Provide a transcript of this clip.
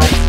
out.